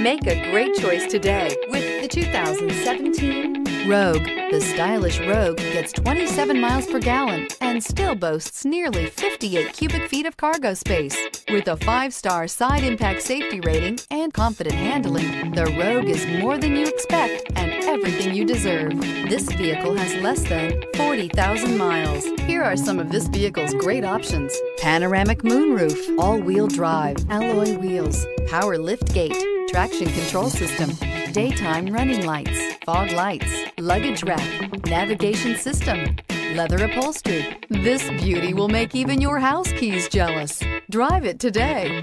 Make a great choice today with the 2017 Rogue. The stylish Rogue gets 27 miles per gallon and still boasts nearly 58 cubic feet of cargo space. With a five-star side impact safety rating and confident handling, the Rogue is more than you expect and everything you deserve. This vehicle has less than 40,000 miles. Here are some of this vehicle's great options. Panoramic moonroof, all-wheel drive, alloy wheels, power lift gate, traction control system, daytime running lights, fog lights, luggage rack, navigation system, leather upholstery. This beauty will make even your house keys jealous. Drive it today.